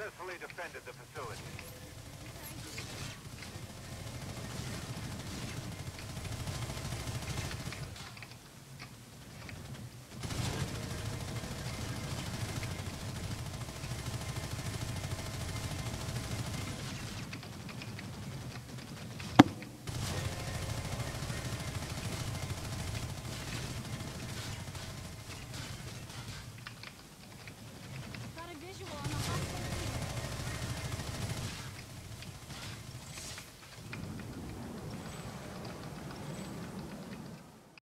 successfully defended the facility.